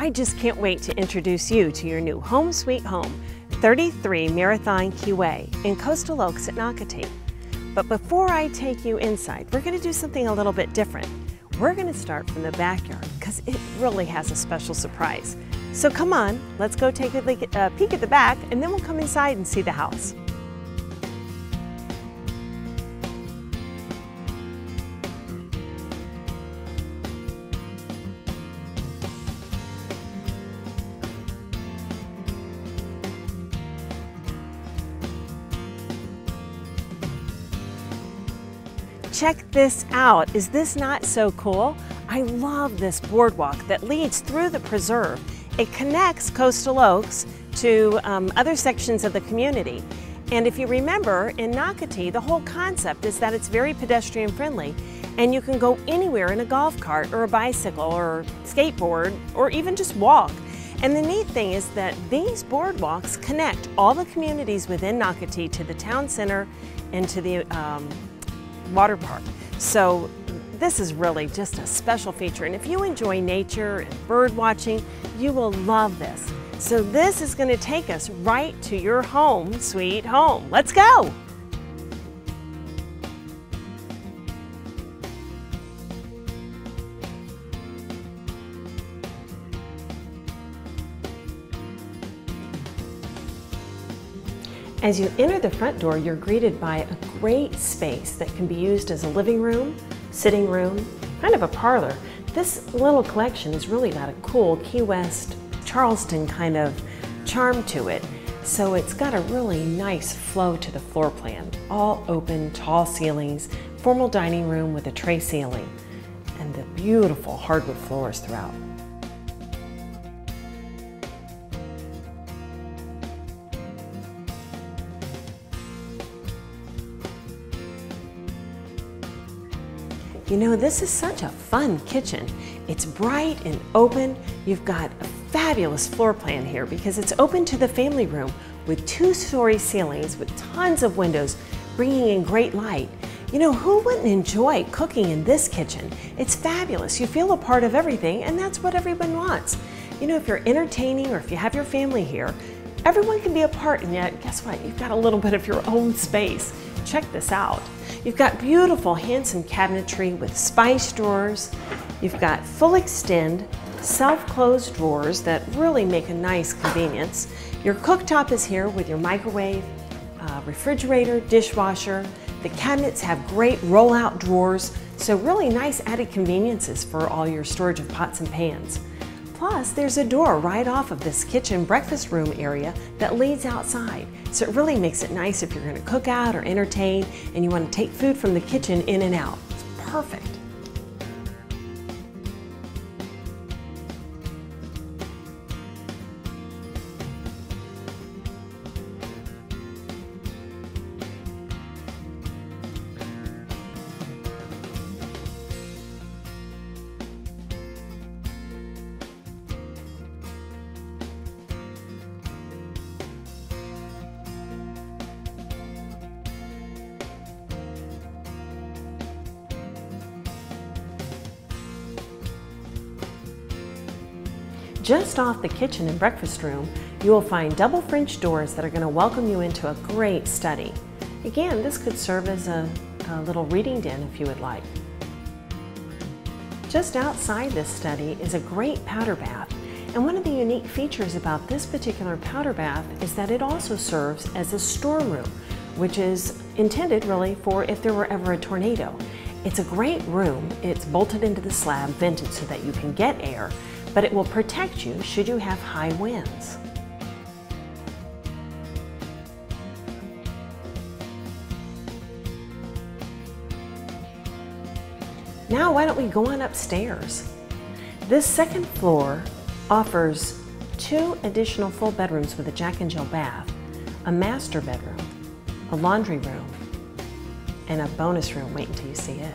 I just can't wait to introduce you to your new home sweet home, 33 Marathon Key Way in Coastal Oaks at Nocatee. But before I take you inside, we're going to do something a little bit different. We're going to start from the backyard because it really has a special surprise. So come on, let's go take a peek at the back and then we'll come inside and see the house. Check this out. Is this not so cool? I love this boardwalk that leads through the preserve. It connects Coastal Oaks to um, other sections of the community. And if you remember, in Nocatee, the whole concept is that it's very pedestrian friendly and you can go anywhere in a golf cart or a bicycle or skateboard or even just walk. And the neat thing is that these boardwalks connect all the communities within Nocatee to the town center and to the um, water park. So this is really just a special feature. And if you enjoy nature and bird watching, you will love this. So this is gonna take us right to your home, sweet home. Let's go. As you enter the front door, you're greeted by a great space that can be used as a living room, sitting room, kind of a parlor. This little collection has really got a cool Key West, Charleston kind of charm to it. So it's got a really nice flow to the floor plan. All open, tall ceilings, formal dining room with a tray ceiling, and the beautiful hardwood floors throughout. You know, this is such a fun kitchen. It's bright and open. You've got a fabulous floor plan here because it's open to the family room with two-story ceilings with tons of windows bringing in great light. You know, who wouldn't enjoy cooking in this kitchen? It's fabulous. You feel a part of everything and that's what everyone wants. You know, if you're entertaining or if you have your family here, everyone can be a part and yet guess what? You've got a little bit of your own space. Check this out. You've got beautiful handsome cabinetry with spice drawers. You've got full extend self-closed drawers that really make a nice convenience. Your cooktop is here with your microwave, uh, refrigerator, dishwasher. The cabinets have great roll-out drawers, so really nice added conveniences for all your storage of pots and pans. Plus, there's a door right off of this kitchen breakfast room area that leads outside. So it really makes it nice if you're gonna cook out or entertain and you wanna take food from the kitchen in and out. It's perfect. Just off the kitchen and breakfast room, you will find double French doors that are going to welcome you into a great study. Again, this could serve as a, a little reading den if you would like. Just outside this study is a great powder bath. And one of the unique features about this particular powder bath is that it also serves as a storm room, which is intended really for if there were ever a tornado. It's a great room. It's bolted into the slab, vented so that you can get air, but it will protect you should you have high winds. Now why don't we go on upstairs? This second floor offers two additional full bedrooms with a Jack and Jill bath, a master bedroom, a laundry room, and a bonus room. Wait until you see it.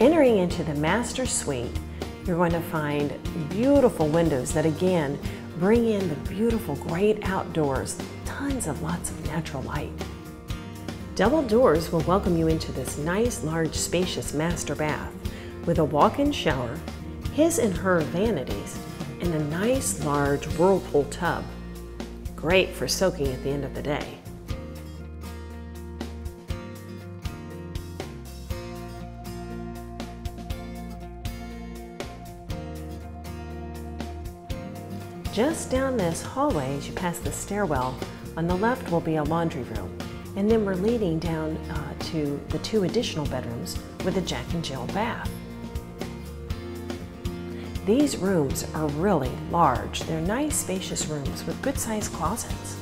Entering into the master suite, you're going to find beautiful windows that again bring in the beautiful great outdoors, tons of lots of natural light. Double doors will welcome you into this nice, large, spacious master bath with a walk-in shower, his and her vanities, and a nice large Whirlpool tub. Great for soaking at the end of the day. Just down this hallway as you pass the stairwell, on the left will be a laundry room. And then we're leading down uh, to the two additional bedrooms with a Jack and Jill bath. These rooms are really large. They're nice, spacious rooms with good sized closets.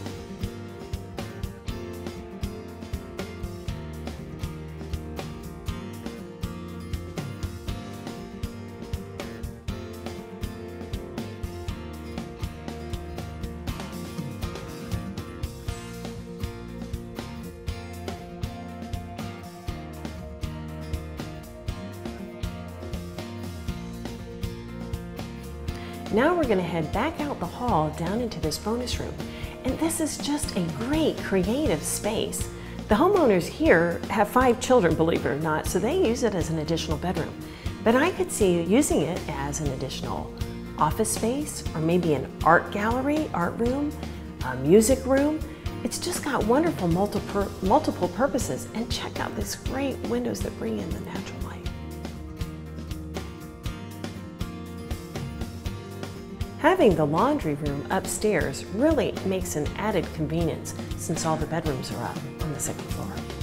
Now we're gonna head back out the hall down into this bonus room. And this is just a great creative space. The homeowners here have five children, believe it or not, so they use it as an additional bedroom. But I could see using it as an additional office space or maybe an art gallery, art room, a music room. It's just got wonderful multiple, multiple purposes. And check out these great windows that bring in the natural light. Having the laundry room upstairs really makes an added convenience since all the bedrooms are up on the second floor.